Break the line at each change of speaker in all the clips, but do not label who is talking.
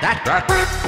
that, that.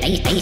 Hey!